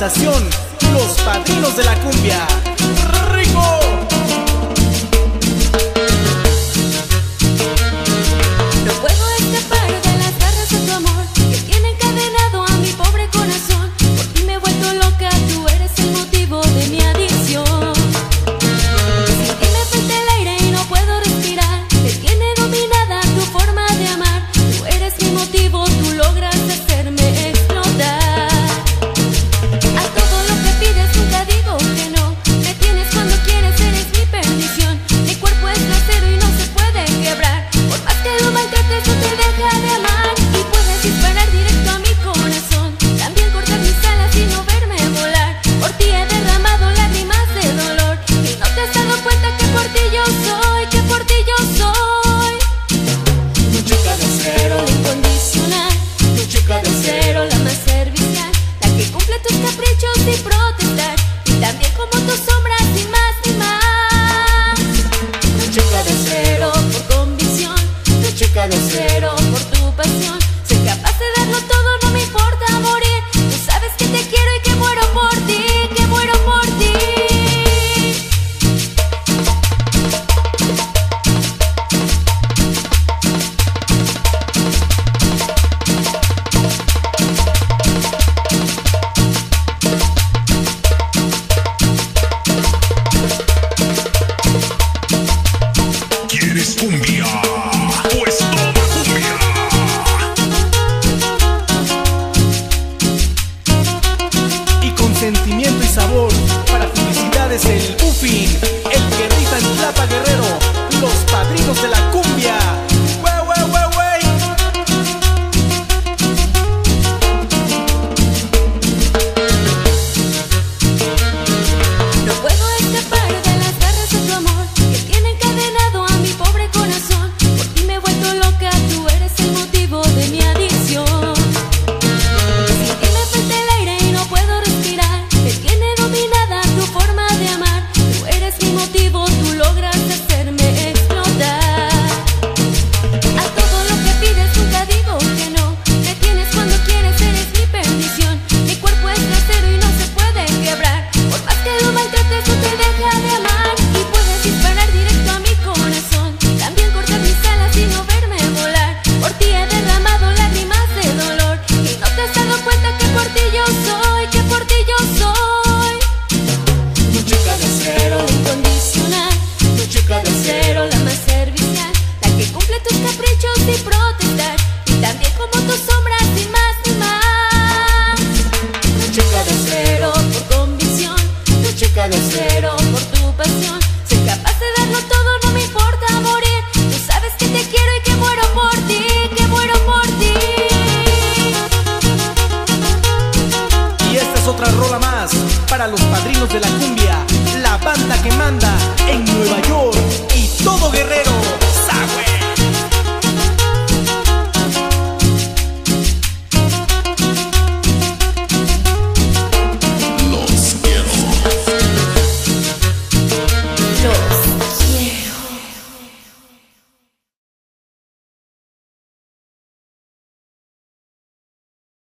Los Padrinos de la Cumbia. Boom los padrinos de la cumbia, la banda que manda en